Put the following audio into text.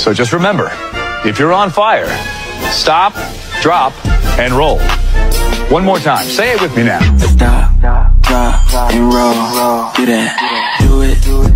So just remember, if you're on fire, stop, drop, and roll. One more time. Say it with me now. Stop, drop, and roll. Do that. Do it